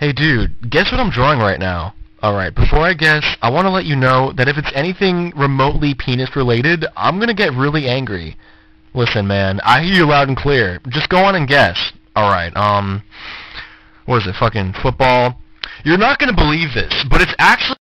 Hey dude, guess what I'm drawing right now? Alright, before I guess, I want to let you know that if it's anything remotely penis related, I'm gonna get really angry. Listen man, I hear you loud and clear. Just go on and guess. Alright, um... What is it, fucking football? You're not gonna believe this, but it's actually...